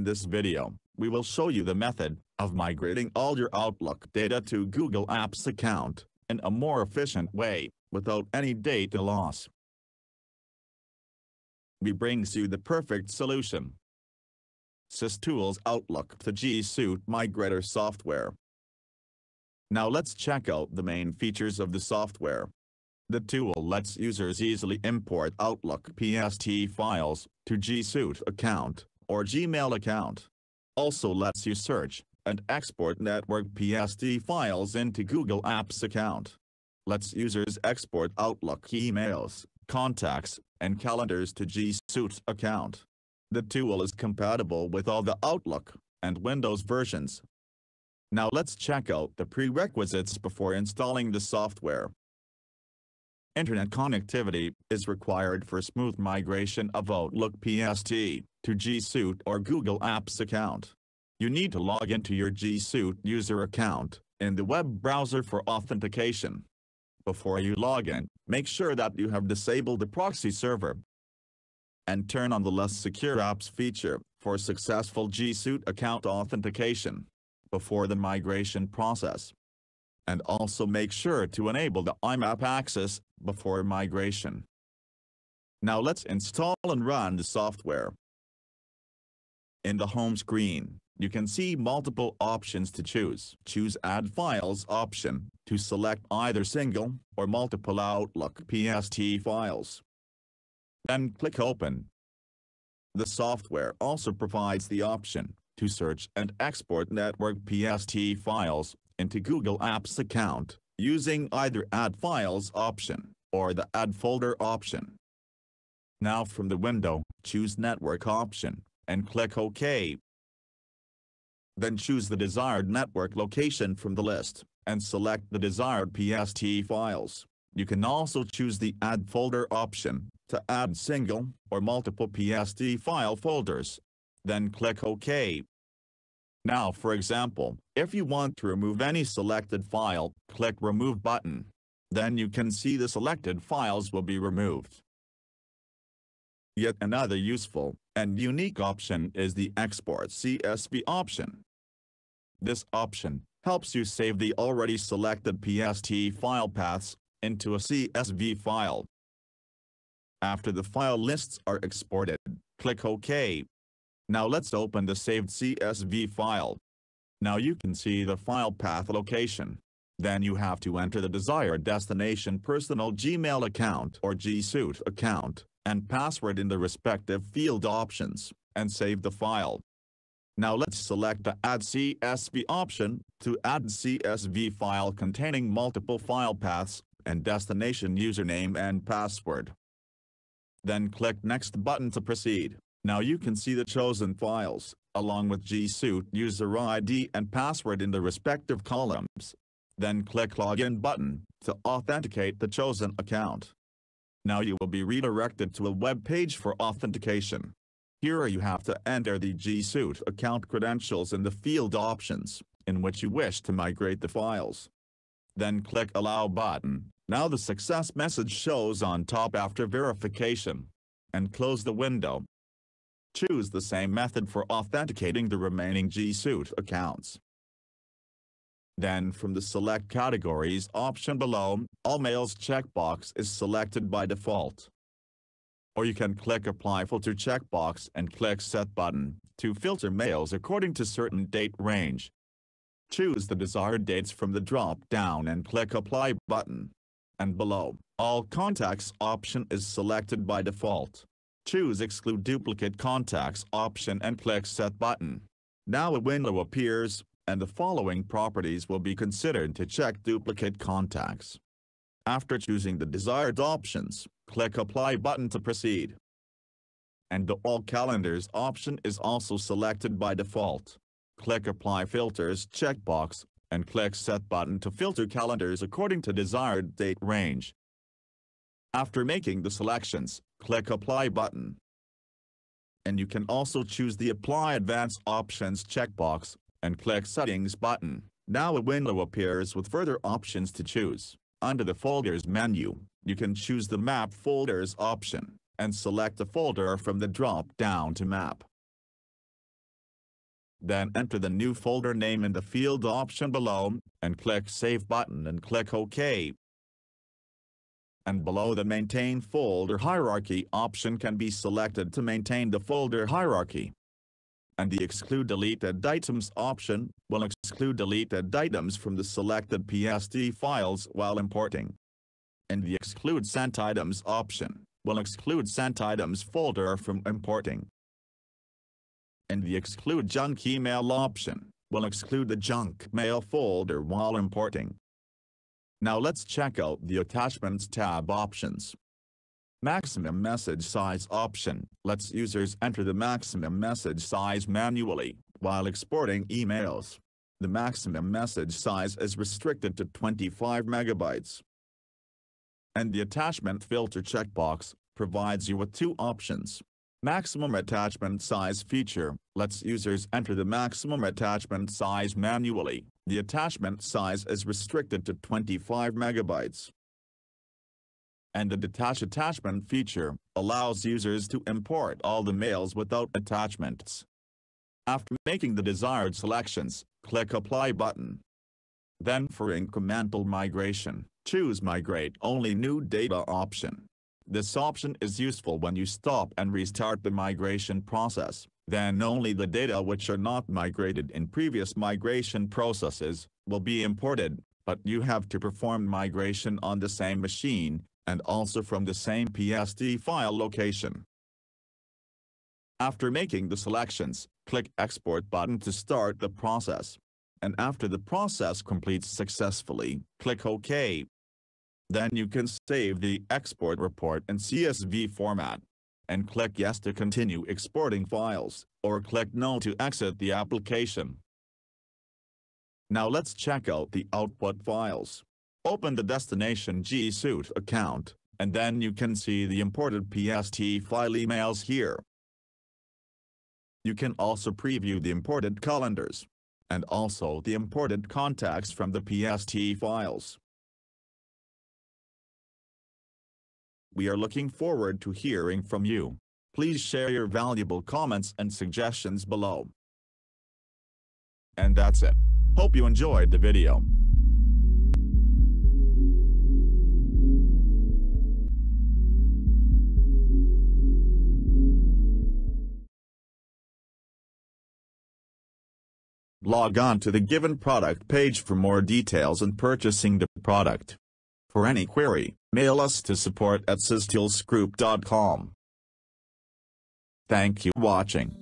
In this video, we will show you the method of migrating all your Outlook data to Google Apps account in a more efficient way, without any data loss. We brings you the perfect solution. SysTools Outlook to G Suite Migrator software. Now let's check out the main features of the software. The tool lets users easily import Outlook PST files to G Suite account or Gmail account. Also lets you search and export network PST files into Google Apps account. Lets users export Outlook emails, contacts, and calendars to G Suite account. The tool is compatible with all the Outlook and Windows versions. Now let's check out the prerequisites before installing the software. Internet connectivity is required for smooth migration of Outlook PST to G Suite or Google Apps account. You need to log into your G Suite user account in the web browser for authentication. Before you log in, make sure that you have disabled the proxy server and turn on the Less Secure Apps feature for successful G Suite account authentication before the migration process. And also make sure to enable the IMAP access before migration. Now let's install and run the software. In the home screen, you can see multiple options to choose. Choose Add Files option to select either single or multiple Outlook PST files. Then click Open. The software also provides the option to search and export network PST files into Google Apps account using either Add Files option or the Add Folder option. Now from the window, choose Network option and click OK. Then choose the desired network location from the list and select the desired PST files. You can also choose the Add Folder option to add single or multiple PST file folders. Then click OK. Now for example, if you want to remove any selected file, click Remove button. Then you can see the selected files will be removed. Yet another useful and unique option is the Export CSV option. This option helps you save the already selected PST file paths into a CSV file. After the file lists are exported, click OK. Now let's open the saved CSV file. Now you can see the file path location. Then you have to enter the desired destination personal Gmail account or G Suite account and password in the respective field options and save the file. Now let's select the Add CSV option to add CSV file containing multiple file paths and destination username and password. Then click Next button to proceed. Now you can see the chosen files, along with G Suite user ID and password in the respective columns. Then click Login button to authenticate the chosen account. Now you will be redirected to a web page for authentication. Here you have to enter the G Suite account credentials in the field options, in which you wish to migrate the files. Then click Allow button. Now the success message shows on top after verification. And close the window. Choose the same method for authenticating the remaining G Suite accounts. Then from the Select Categories option below, All Mails checkbox is selected by default or you can click Apply Filter checkbox and click Set button to filter mails according to certain date range. Choose the desired dates from the drop-down and click Apply button. And below, All Contacts option is selected by default. Choose Exclude Duplicate Contacts option and click Set button. Now a window appears, and the following properties will be considered to check duplicate contacts. After choosing the desired options, click Apply button to proceed. And the All Calendars option is also selected by default. Click Apply Filters checkbox, and click Set button to filter calendars according to desired date range. After making the selections, click Apply button. And you can also choose the Apply Advanced Options checkbox, and click Settings button. Now a window appears with further options to choose. Under the Folders menu, you can choose the Map Folders option, and select a folder from the drop-down to map. Then enter the new folder name in the field option below, and click Save button and click OK. And below the Maintain Folder Hierarchy option can be selected to maintain the folder hierarchy. And the Exclude Deleted Items option will exclude deleted items from the selected PST files while importing. And the Exclude Sent Items option will exclude sent items folder from importing and the Exclude Junk Email option will exclude the junk mail folder while importing. Now let's check out the Attachments tab options. Maximum message size option lets users enter the maximum message size manually while exporting emails. The maximum message size is restricted to 25 megabytes. And the attachment filter checkbox provides you with two options. Maximum attachment size feature lets users enter the maximum attachment size manually. The attachment size is restricted to 25 megabytes. And the detach attachment feature allows users to import all the mails without attachments. After making the desired selections, click Apply button. Then for incremental migration, choose Migrate Only New Data option. This option is useful when you stop and restart the migration process, then only the data which are not migrated in previous migration processes will be imported, but you have to perform migration on the same machine, and also from the same PST file location. After making the selections, click Export button to start the process. And after the process completes successfully, click OK. Then you can save the export report in CSV format. And click Yes to continue exporting files, or click No to exit the application. Now let's check out the output files. Open the destination G Suite account, and then you can see the imported PST file emails here. You can also preview the imported calendars, and also the imported contacts from the PST files. We are looking forward to hearing from you. Please share your valuable comments and suggestions below. And that's it. Hope you enjoyed the video. Log on to the given product page for more details and purchasing the product. For any query, mail us to support at systoolsgroup.com. Thank you watching.